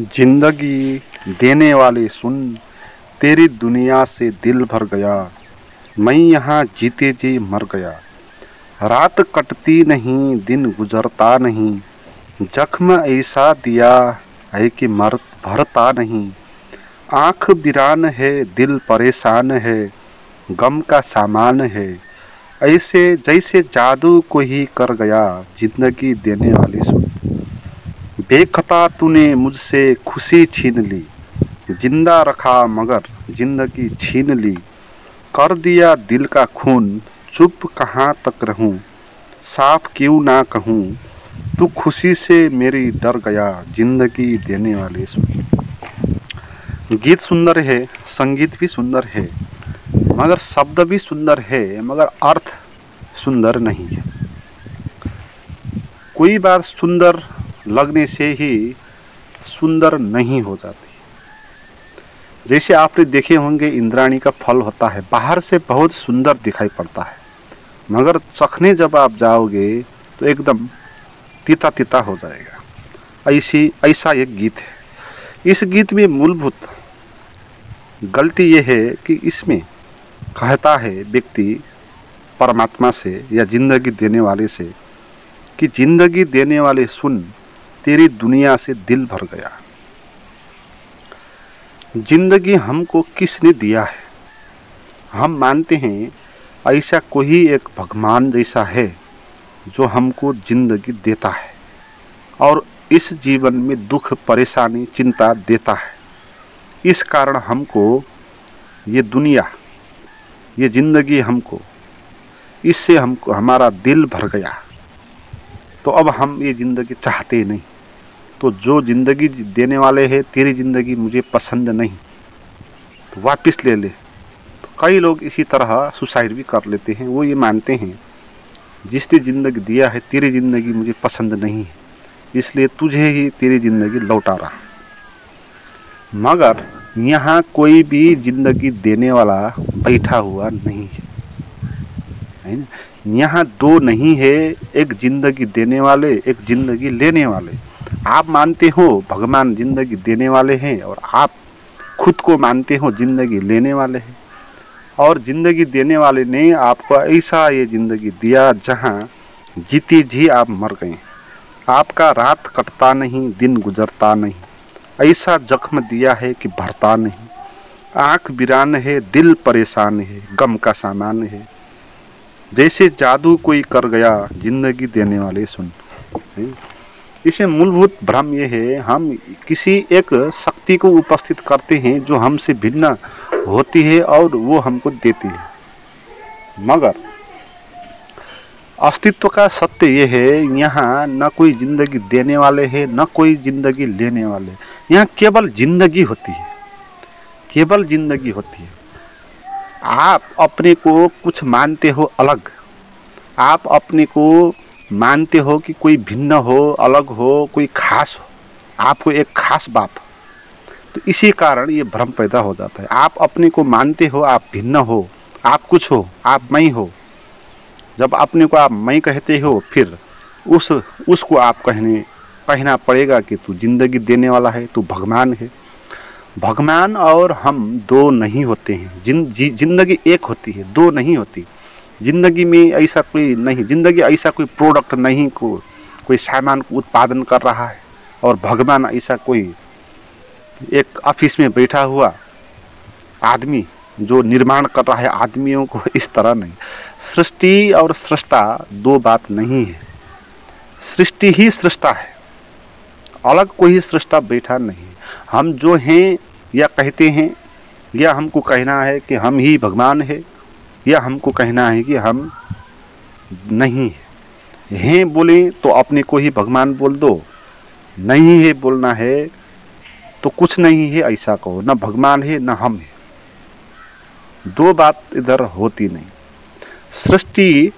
ज़िंदगी देने वाले सुन, तेरी दुनिया से दिल भर गया। मैं यहाँ जीते जी मर गया। रात कटती नहीं, दिन गुजरता नहीं। जख्म ऐसा दिया है कि मर, भरता नहीं। आँख बिरान है, दिल परेशान है। गम का सामान है। ऐसे जैसे जादू को ही कर गया ज़िंदगी देने वाले सुन। बेखता तूने मुझसे खुशी छीन ली। ज़िंदा रखा मगर ज़िंदगी छीन ली। कर दिया दिल का खून, चुप कहाँ तक रहूँ? साफ़ क्यों ना कहूँ, तू खुशी से मेरी डर गया ज़िंदगी देने वाले सुन गीत सुंदर है, संगीत भी सुंदर है, मगर शब्द भी सुंदर है, मगर अर्थ सुंदर नहीं है। कोई बात सुंदर लगने से ही सुंदर नहीं हो जाती। जैसे आपने देखे होंगे, इंद्राणी का फल होता है, बाहर से बहुत सुंदर दिखाई पड़ता है। मगर चखने जब आप जाओगे तो एकदम तीता तीता हो जाएगा। ऐसी, ऐसा एक गीत है। इस गीत में मूलभूत गलती ये है कि इसमें कहता है व्यक्ति परमात्मा से या ज़िंदगी देने वाले से कि ज़िंदगी देने वाले सुन तेरी दुनिया से दिल भर गया। ज़िंदगी हमको किसने दिया है? हम मानते हैं, ऐसा कोई एक भगवान जैसा है, जो हमको ज़िंदगी देता है और इस जीवन में दुख, परेशानी, चिंता देता है। इस कारण हमको ये दुनिया, ये ज़िंदगी हमको, इससे हमको, हमारा दिल भर गया। तो अब हम ये ज़िंदगी चाहते नहीं। तो जो ज़िंदगी देने वाले हैं, तेरी ज़िंदगी मुझे पसंद नहीं। तो वापस ले ले। तो कई लोग इसी तरह सुसाइड भी कर लेते हैं, वो ये मानते हैं, जिसने ज़िंदगी दिया है, तेरी ज़िंदगी मुझे पसंद नहीं है। इसलिए तुझे ही तेरी ज़िंदगी लौटा रहा। मगर यहाँ कोई भी ज़िंदगी देने वाला बैठा हुआ नहीं है। यहाँ दो नहीं है, एक ज़िंदगी देने वाले, एक ज़िंदगी लेने वाले। आप मानते हो भगवान ज़िंदगी देने वाले हैं और आप खुद को मानते हो ज़िंदगी लेने वाले हैं। और ज़िंदगी देने वाले ने आपको ऐसा ये ज़िंदगी दिया जहाँ जीती जी आप मर गए। आपका रात कटता नहीं, दिन गुजरता नहीं। ऐसा जख्म दिया है कि भरता नहीं। आँख बिरान है, दिल परेशान है, गम का सामान है। जैसे जादू कोई कर गया, ज़िंदगी देने वाले सुन। इसमें मूलभूत भ्रम ये है, हम किसी एक शक्ति को उपस्थित करते हैं जो हमसे भिन्न होती है और वो हमको देती है। मगर अस्तित्व का सत्य ये है, यहाँ न कोई ज़िंदगी देने वाले हैं, न कोई ज़िंदगी लेने वाले। यहाँ केवल ज़िंदगी होती है, केवल ज़िंदगी होती है। आप अपने को कुछ मानते हो अलग, आप अपने को मानते हो कि कोई भिन्न हो, अलग हो, कोई खास हो, आपको एक खास बात हो तो इसी कारण ये भ्रम पैदा हो जाता है। आप अपने को मानते हो, आप भिन्न हो, आप कुछ हो, आप मैं हो। जब अपने को आप मैं कहते हो, फिर उस, उसको आप कहने, कहना पड़ेगा कि तू ज़िंदगी देने वाला है, तू भगवान है। भगवान और हम दो नहीं होते हैं। जिन ज़िंदगी एक होती है, दो नहीं होती। ज़िंदगी में ऐसा कोई नहीं, ज़िंदगी ऐसा कोई प्रोडक्ट नहीं को, कोई सामान को उत्पादन कर रहा है और भगवान ऐसा कोई एक ऑफ़िस में बैठा हुआ आदमी जो निर्माण कर रहा है, आदमियों को इस तरह नहीं। सृष्टि और सृष्टा दो बात नहीं है। सृष्टि ही सृष्टा है। अलग कोई सृष्टा बैठा नहीं। हम जो हैं, या कहते हैं, या हमको कहना है कि हम ही भगवान है या हमको कहना है कि हम नहीं हैं। बोले तो अपने को ही भगवान बोल दो। नहीं है बोलना है तो कुछ नहीं है ऐसा कहो। न भगवान है, न हम है। दो बात इधर होती नहीं। सृष्टि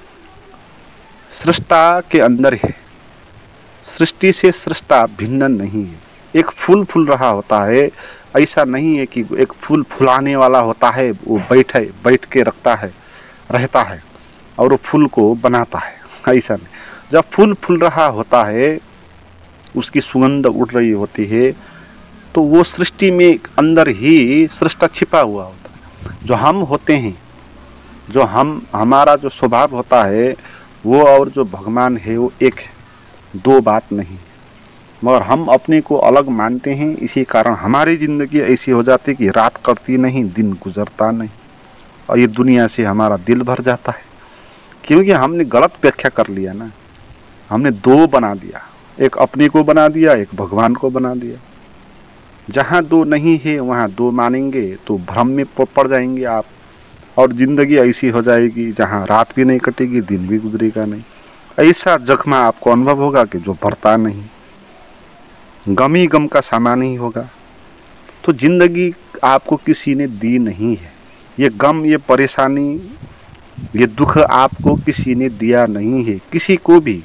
सृष्टा के अंदर है। सृष्टि से सृष्टा भिन्न नहीं है। एक फूल फूल रहा होता है ऐसा नहीं है कि एक फूल फुलाने वाला होता है, वो बैठे बैठ के रखता है, रहता है और वो फूल को बनाता है। ऐसा नहीं। जब फूल फूल रहा होता है, उसकी सुगंध उड़ रही होती है तो वो सृष्टि में अंदर ही सृष्टा छिपा हुआ होता है। जो हम होते हैं, जो हम, हमारा जो स्वभाव होता है, वो और जो भगवान है, वो एक है। दो बात नहीं। मगर हम अपने को अलग मानते हैं। इसी कारण हमारी ज़िंदगी ऐसी हो जाती कि रात कटती नहीं, दिन गुजरता नहीं। और ये दुनिया से हमारा दिल भर जाता है। क्योंकि हमने गलत व्याख्या कर लिया ना। हमने दो बना दिया। एक अपने को बना दिया, एक भगवान को बना दिया। जहाँ दो नहीं है, वहाँ दो मानेंगे तो भ्रम में पड़ जाएँगे आप। और ज़िंदगी ऐसी हो जाएगी जहाँ रात भी नहीं कटेगी, दिन भी गुजरेगा नहीं। ऐसा जख्मा आपको अनुभव होगा कि जो भरता नहीं। गम ही गम का सामान ही होगा। तो ज़िंदगी आपको किसी ने दी नहीं है। ये गम, ये परेशानी, ये दुख आपको किसी ने दिया नहीं है। किसी को भी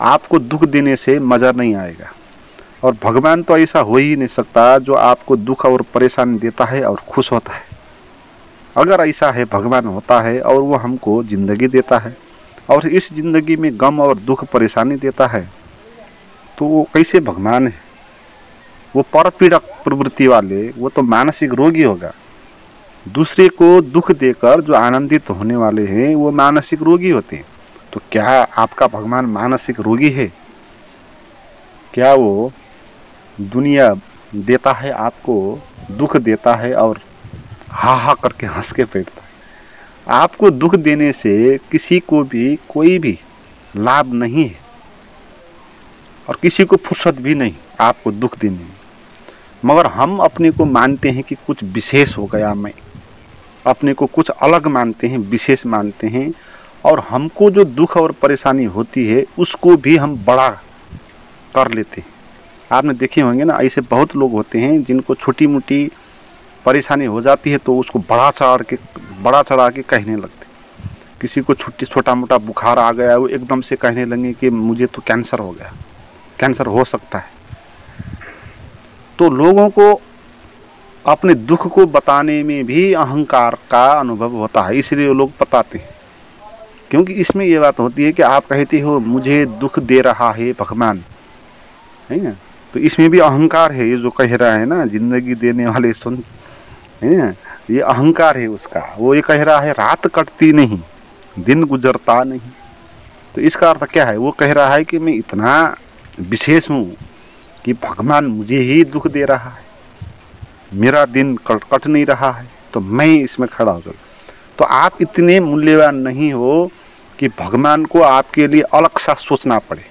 आपको दुख देने से मज़ा नहीं आएगा। और भगवान तो ऐसा हो ही नहीं सकता जो आपको दुख और परेशानी देता है और खुश होता है। अगर ऐसा है, भगवान होता है और वो हमको ज़िंदगी देता है। और इस ज़िंदगी में गम और दुख परेशानी देता है। तो वो कैसे भगवान है? वो पर पीड़क प्रवृत्ति वाले, वो तो मानसिक रोगी होगा। दूसरे को दुख देकर जो आनंदित होने वाले हैं, वो मानसिक रोगी होते हैं। तो क्या आपका भगवान मानसिक रोगी है? क्या वो दुनिया देता है आपको, दुख देता है और हा हा करके हंस के बैठता है? आपको दुख देने से किसी को भी कोई भी लाभ नहीं है। और किसी को फुर्सत भी नहीं, आपको दुख देने में मगर हम अपने को मानते हैं कि कुछ विशेष हो गया मैं। अपने को कुछ अलग मानते हैं, विशेष मानते हैं। और हमको जो दुख और परेशानी होती है, उसको भी हम बड़ा कर लेते हैं। आपने देखे होंगे ना, ऐसे बहुत लोग होते हैं जिनको छोटी मोटी परेशानी हो जाती है तो उसको बड़ा चढ़ा के, बड़ा चढ़ा के कहने लगते किसी को छोटी छोटा मोटा बुखार आ गया, वो एकदम से कहने लगे कि मुझे तो कैंसर हो गया। कैंसर हो सकता है। तो लोगों को अपने दुख को बताने में भी अहंकार का अनुभव होता है, इसलिए लोग बताते हैं। क्योंकि इसमें ये बात होती है कि आप कहते हो, मुझे दुख दे रहा है भगवान। है ना? तो इसमें भी अहंकार है, ये जो कह रहा है ना, ज़िंदगी देने वाले सुन, है ना? ये अहंकार है उसका। वो ये कह रहा है, रात कटती नहीं, दिन गुजरता नहीं। तो इसका अर्थ क्या है? वो कह रहा है कि मैं इतना विशेष हूँ कि भगवान मुझे ही दुख दे रहा है। मेरा दिन कट कट नहीं रहा है तो मैं इसमें खड़ा हो जाऊँ। तो आप इतने मूल्यवान नहीं हो कि भगवान को आपके लिए अलग सा सोचना पड़े।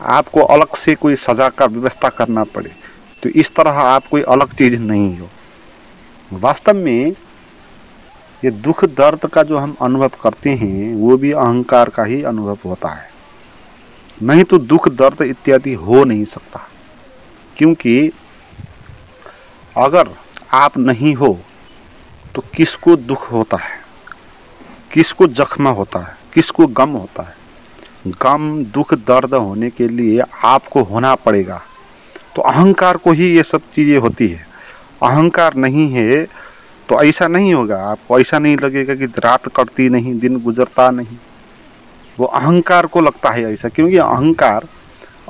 आपको अलग से कोई सजा का व्यवस्था करना पड़े। तो इस तरह आप कोई अलग चीज़ नहीं हो। वास्तव में ये दुख दर्द का जो हम अनुभव करते हैं, वो भी अहंकार का ही अनुभव होता है। नहीं तो दुख, दर्द इत्यादि हो नहीं सकता। क्योंकि अगर आप नहीं हो तो किसको दुख होता है? किसको जख्मा होता है? किसको गम होता है? गम, दुख, दर्द होने के लिए आपको होना पड़ेगा। तो अहंकार को ही ये सब चीज़ें होती है। अहंकार नहीं है तो ऐसा नहीं होगा। आपको ऐसा नहीं लगेगा कि रात कटती नहीं, दिन गुजरता नहीं। वो अहंकार को लगता है ऐसा, क्योंकि अहंकार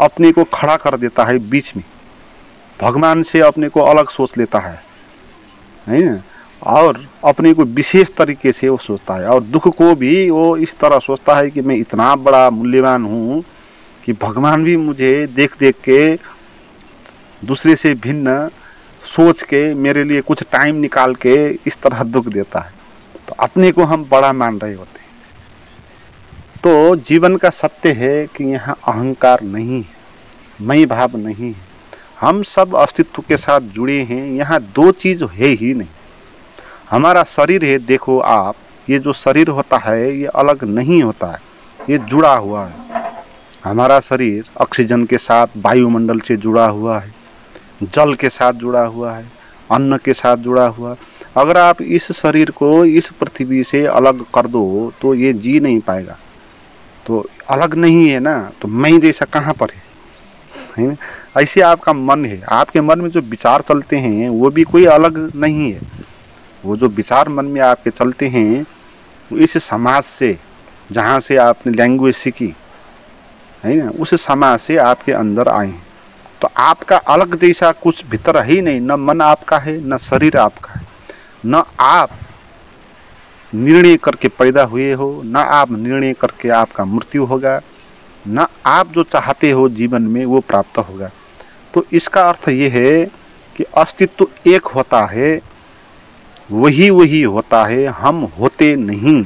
अपने को खड़ा कर देता है बीच में। भगवान से अपने को अलग सोच लेता है है और अपने को विशेष तरीके से वो सोचता है। और दुख को भी वो इस तरह सोचता है कि मैं इतना बड़ा मूल्यवान हूँ कि भगवान भी मुझे देख देख के दूसरे से भिन्न सोच के मेरे लिए कुछ टाइम निकाल के इस तरह दुख देता है। तो अपने को हम बड़ा मान रहे होते हैं। तो जीवन का सत्य है कि यहाँ अहंकार नहीं है मई भाव नहीं है। हम सब अस्तित्व के साथ जुड़े हैं, यहाँ दो चीज़ है ही नहीं। हमारा शरीर है, देखो आप, ये जो शरीर होता है, ये अलग नहीं होता है, ये जुड़ा हुआ है। हमारा शरीर ऑक्सीजन के साथ, वायुमंडल से जुड़ा हुआ है, जल के साथ जुड़ा हुआ है, अन्न के साथ जुड़ा हुआ अगर आप इस शरीर को, इस पृथ्वी से अलग कर दो तो ये जी नहीं पाएगा। तो अलग नहीं है ना तो मैं जैसा कहाँ पर है? है ना? ऐसे आपका मन है। आपके मन में जो विचार चलते हैं, वो भी कोई अलग नहीं है। वो जो विचार मन में आपके चलते हैं इस समाज से, जहाँ से आपने लैंग्वेज सीखी, है ना? उस समाज से आपके अंदर आए हैं। तो आपका अलग जैसा कुछ भीतर ही नहीं। न मन आपका है, न शरीर आपका है। न आप निर्णय करके पैदा हुए हो, न आप निर्णय करके आपका मृत्यु होगा, न आप जो चाहते हो जीवन में वो प्राप्त होगा। तो इसका अर्थ ये है कि अस्तित्व एक होता है, वही वही होता है, हम होते नहीं,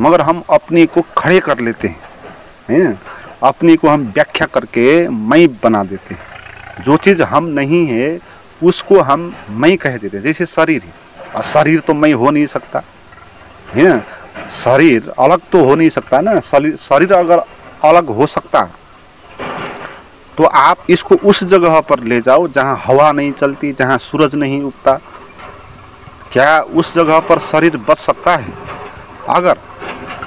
मगर हम अपने को खड़े कर लेते हैं हैं? अपने को हम व्याख्या करके मैं बना देते हैं। जो चीज़ हम नहीं है, उसको हम मैं कह देते हैं। जैसे शरीर है। और शरीर तो मैं हो नहीं सकता। है। शरीर अलग तो हो नहीं सकता ना। शरीर अगर अलग हो सकता तो आप इसको उस जगह पर ले जाओ जहाँ हवा नहीं चलती, जहाँ सूरज नहीं उगता। क्या उस जगह पर शरीर बच सकता है? अगर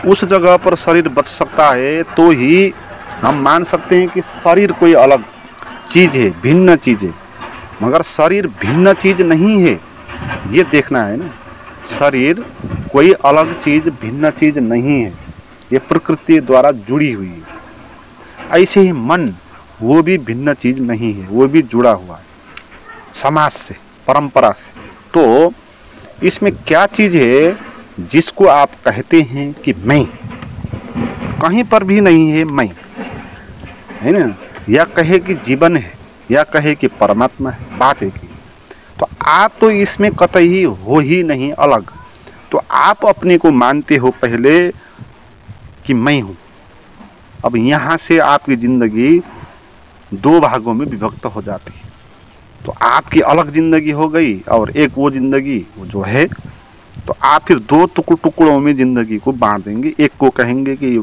उस जगह पर शरीर बच सकता है तो ही हम मान सकते हैं कि शरीर कोई अलग चीज़ है, भिन्न चीज़ है। मगर शरीर भिन्न चीज़ नहीं है, ये देखना है ना। शरीर कोई अलग चीज़, भिन्न चीज़ नहीं है। ये प्रकृति द्वारा जुड़ी हुई है। ऐसे ही मन, वो भी भिन्न चीज़ नहीं है, वो भी जुड़ा हुआ है। समाज से, परंपरा से। तो इसमें क्या चीज़ है जिसको आप कहते हैं कि मैं? कहीं पर भी नहीं है मैं। है ना? या कहे कि जीवन है, या कहे कि परमात्मा है, बात है ही। तो आप तो इसमें कतई हो ही नहीं अलग। तो आप अपने को मानते हो पहले कि मैं हूँ। अब यहाँ से आपकी ज़िंदगी दो भागों में विभक्त हो जाती है। तो आपकी अलग ज़िंदगी हो गई और एक वो ज़िंदगी जो है तो आप फिर दो टुकड़ टुकड़ों में ज़िंदगी को बांट देंगे एक को कहेंगे कि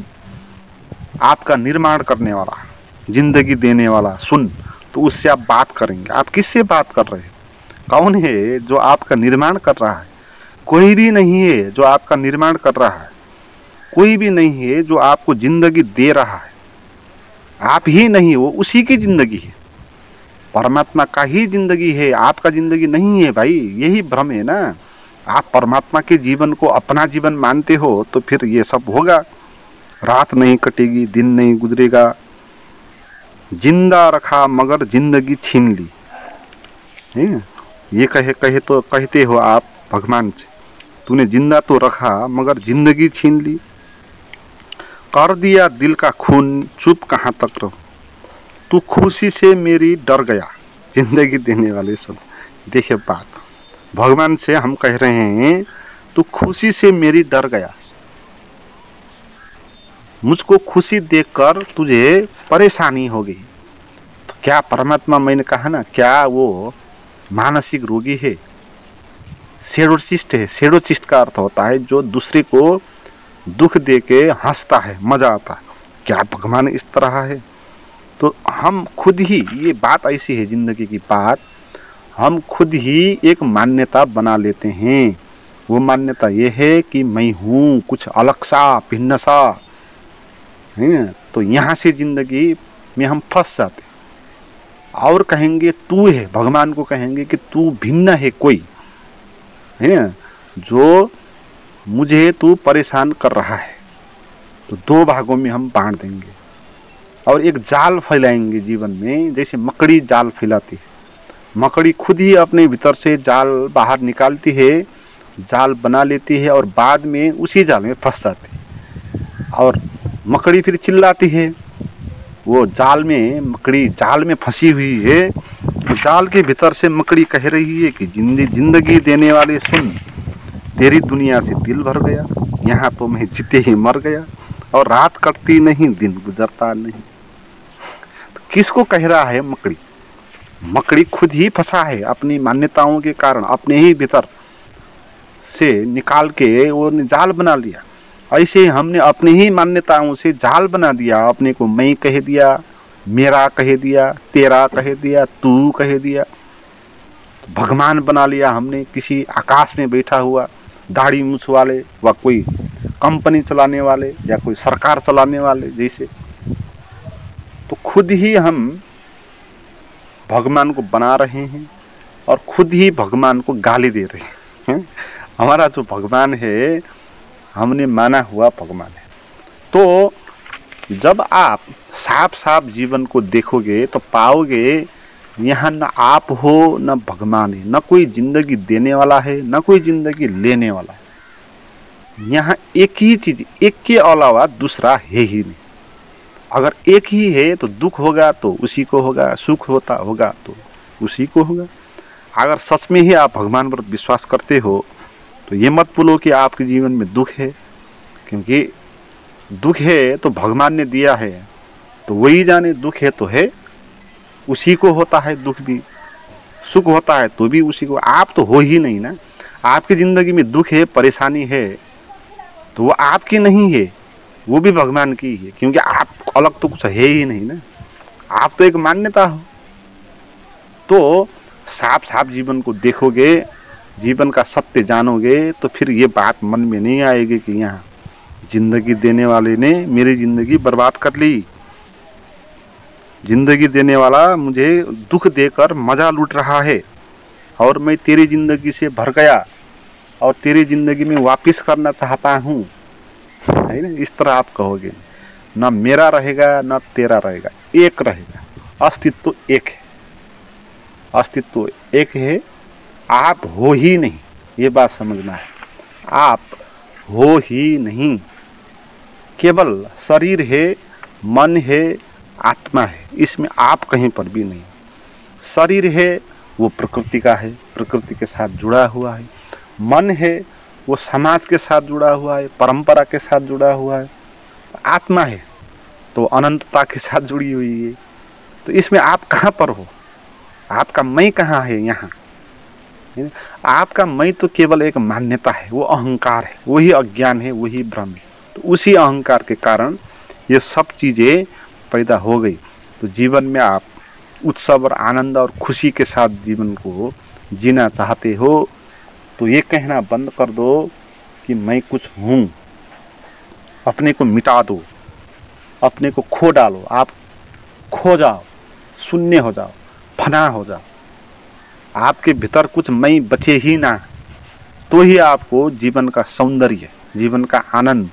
आपका निर्माण करने वाला, ज़िंदगी देने वाला, सुन तो उससे आप बात करेंगे। आप किससे बात कर रहे हैं? कौन है जो आपका निर्माण कर रहा है? कोई भी नहीं है जो आपका निर्माण कर रहा है। कोई भी नहीं है जो आपको ज़िंदगी दे रहा है। आप ही नहीं हो उसी की ज़िंदगी है। परमात्मा का ही ज़िंदगी है, आपका ज़िंदगी नहीं है भाई, यही भ्रम है ना। आप परमात्मा के जीवन को अपना जीवन मानते हो तो फिर ये सब होगा। रात नहीं कटेगी, दिन नहीं गुजरेगा। ज़िंदा रखा मगर ज़िंदगी छीन ली। है? ये कहे कहे तो कहते हो आप, भगवान से तूने ज़िंदा तो रखा, मगर ज़िंदगी छीन ली। कर दिया दिल का खून, चुप कहाँ तक रहो। तू खुशी से मेरी डर गया, ज़िंदगी देने वाले सब। देखिए बात, भगवान से हम कह रहे हैं, तू खुशी से मेरी डर गया। मुझको खुशी देखकर तुझे परेशानी हो गई। तो क्या परमात्मा मैंने कहा ना, क्या वो मानसिक रोगी है। सेडोचिस्ट है। सेडोचिस्ट का अर्थ होता है जो दूसरे को दुख दे के हंसता है, मज़ा आता है। क्या भगवान इस तरह है? तो हम खुद ही, ये बात ऐसी है ज़िंदगी की बात, हम खुद ही एक मान्यता बना लेते हैं। वो मान्यता ये है कि मैं हूँ कुछ अलग सा, भिन्न सा। है तो यहाँ से ज़िंदगी में हम फंस जाते और कहेंगे, तू है। भगवान को कहेंगे कि, तू भिन्न है कोई। है जो मुझे तू परेशान कर रहा है। तो दो भागों में हम बांट देंगे। और एक जाल फैलाएँगे जीवन में, जैसे मकड़ी जाल फैलाती है। मकड़ी खुद ही अपने भीतर से जाल बाहर निकालती है, जाल बना लेती है और बाद में उसी जाल में फंस जाती है। और मकड़ी फिर चिल्लाती है। वो जाल में मकड़ी, जाल में फंसी हुई है तो जाल के भीतर से मकड़ी कह रही है कि ज़िंदगी ज़िंदगी देने वाले सुन, तेरी दुनिया से दिल भर गया, यहाँ तो मैं जीते ही मर गया, और रात कटती नहीं, दिन गुजरता नहीं। तो किसको कह रहा है मकड़ी? मकड़ी खुद ही फंसा है, अपनी मान्यताओं के कारण, अपने ही भीतर से निकाल के वो जाल बना लिया। ऐसे हमने अपने ही मान्यताओं से जाल बना दिया, अपने को मैं कह दिया, मेरा कह दिया, तेरा कह दिया, तू कह दिया। भगवान बना लिया हमने, किसी आकाश में बैठा हुआ, दाढ़ी मूछ वाले व कोई कंपनी चलाने वाले या कोई सरकार चलाने वाले जैसे। तो खुद ही हम भगवान को बना रहे हैं और खुद ही भगवान को गाली दे रहे हैं? हमारा जो भगवान है हमने माना हुआ भगवान है। तो जब आप साफ़ साफ़ जीवन को देखोगे तो पाओगे, यहाँ न आप हो, न भगवान है, न कोई ज़िंदगी देने वाला है, न कोई ज़िंदगी लेने वाला है। यहाँ एक ही चीज़, एक के अलावा दूसरा है ही नहीं। अगर एक ही है तो दुख होगा तो उसी को होगा, सुख होता होगा तो उसी को होगा। अगर सच में ही आप भगवान पर विश्वास करते हो तो ये मत बोलो कि आपके जीवन में दुख है, क्योंकि दुख है तो भगवान ने दिया है तो वही जाने दुख है तो है, उसी को होता है दुख भी, सुख होता है तो भी उसी को, आप तो हो ही नहीं ना। आपकी ज़िंदगी में दुख है, परेशानी है तो वो आपकी नहीं है, वो भी भगवान की है क्योंकि आप अलग तो कुछ है ही नहीं ना। आप तो एक मान्यता हो। तो साफ़ साफ़ जीवन को देखोगे जीवन का सत्य जानोगे तो फिर ये बात मन में नहीं आएगी कि यहाँ ज़िंदगी देने वाले ने मेरी ज़िंदगी बर्बाद कर ली। ज़िंदगी देने वाला मुझे दुख देकर मज़ा लूट रहा है और मैं तेरी ज़िंदगी से भर गया और तेरी ज़िंदगी में वापस करना चाहता हूँ। है ना? इस तरह आप कहोगे, न मेरा रहेगा, न तेरा रहेगा, एक रहेगा। अस्तित्व एक है। अस्तित्व एक है आप हो ही नहीं। ये बात समझना है। आप हो ही नहीं। केवल शरीर है, मन है, आत्मा है। इसमें आप कहीं पर भी नहीं। शरीर है, वो प्रकृति का है। प्रकृति के साथ जुड़ा हुआ है। मन है, वो समाज के साथ जुड़ा हुआ है। परंपरा के साथ जुड़ा हुआ है। आत्मा है तो अनंतता के साथ जुड़ी हुई है। तो इसमें आप कहाँ पर हो? आपका मैं कहाँ है यहाँ? आपका मैं तो केवल एक मान्यता है, वो अहंकार है, वही अज्ञान है, वही भ्रम है। तो उसी अहंकार के कारण ये सब चीज़ें पैदा हो गई। तो जीवन में आप उत्सव और आनंद और खुशी के साथ जीवन को जीना चाहते हो तो ये कहना बंद कर दो कि मैं कुछ हूँ। अपने को मिटा दो, अपने को खो डालो। आप खो जाओ, शून्य हो जाओ, फना हो जाओ। आपके भीतर कुछ मई बचे ही ना तो ही आपको जीवन का सौंदर्य, जीवन का आनंद,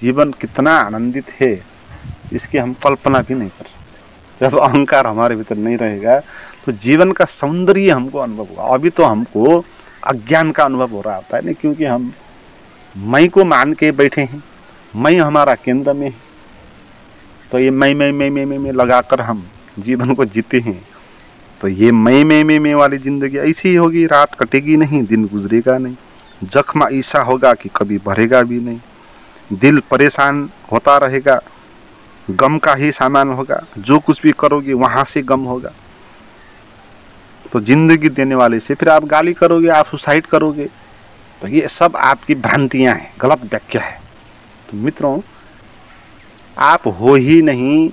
जीवन कितना आनंदित है, इसकी हम कल्पना भी नहीं कर सकते। जब अहंकार हमारे भीतर नहीं रहेगा तो जीवन का सौंदर्य हमको अनुभव होगा। अभी तो हमको अज्ञान का अनुभव हो रहा होता है, नहीं, क्योंकि हम मई को मान के बैठे हैं। मई हमारा केंद्र में है। तो ये मई मई मई मई में लगाकर हम जीवन को जीते हैं। तो ये मई मई मई मई वाली ज़िंदगी ऐसी होगी, रात कटेगी नहीं, दिन गुजरेगा नहीं। जख्म ऐसा होगा कि कभी भरेगा भी नहीं। दिल परेशान होता रहेगा, गम का ही सामान होगा, जो कुछ भी करोगे वहाँ से गम होगा। तो ज़िंदगी देने वाले से फिर आप गाली करोगे, आप सुसाइड करोगे तो ये सब आपकी भ्रांतियाँ हैं, गलत व्याख्या है। तो मित्रों, आप हो ही नहीं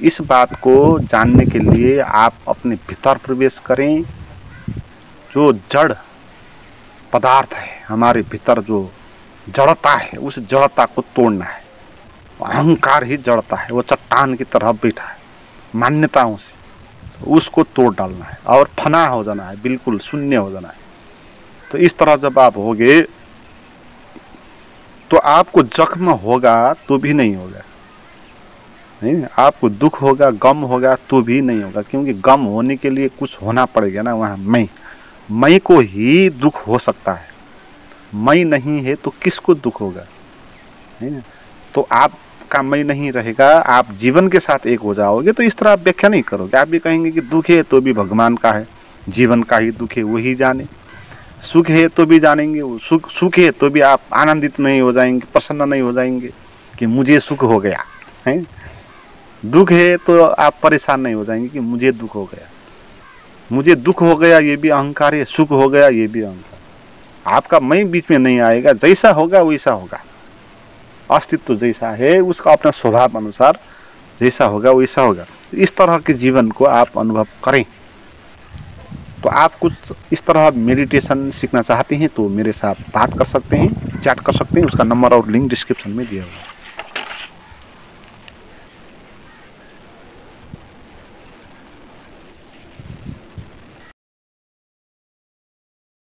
इस बात को जानने के लिए आप अपने भीतर प्रवेश करें। जो जड़ पदार्थ है, हमारे भीतर जो जड़ता है, उस जड़ता को तोड़ना है। अहंकार ही जड़ता है, वो चट्टान की तरह बैठा है, मान्यताओं से। उसको तोड़ डालना है और फना हो जाना है, बिल्कुल शून्य हो जाना है। तो इस तरह जब आप होगे तो आपको जख्म होगा तो भी नहीं होगा। नहीं, आपको दुख होगा, गम होगा तो भी नहीं होगा, क्योंकि गम होने के लिए कुछ होना पड़ेगा ना वहाँ मैं मैं को ही दुख हो सकता है। मैं नहीं है तो किसको दुख होगा? नहीं तो आप का मैं नहीं रहेगा, आप जीवन के साथ एक हो जाओगे तो इस तरह आप व्याख्या नहीं करोगे। आप भी कहेंगे कि दुख है तो भी भगवान का है, जीवन का ही दुख है वही जाने। सुख है तो भी जानेंगे सुख सुख है तो भी आप आनंदित नहीं हो जाएँगे, प्रसन्न नहीं हो जाएँगे, कि मुझे सुख हो गया, है? दुख है तो आप परेशान नहीं हो जाएँगे कि मुझे दुख हो गया। मुझे दुख हो गया, ये भी अहंकार है, सुख हो गया, ये भी अहंकार। आपका मैं बीच में नहीं आएगा, जैसा होगा वैसा होगा। अस्तित्व जैसा है, उसका अपना स्वभाव अनुसार जैसा होगा वैसा होगा। इस तरह के जीवन को आप अनुभव करें। तो आप कुछ इस तरह मेडिटेशन सीखना चाहते हैं तो मेरे साथ बात कर सकते हैं चैट कर सकते हैं, उसका नंबर और लिंक डिस्क्रिप्शन में दिया हुआ है।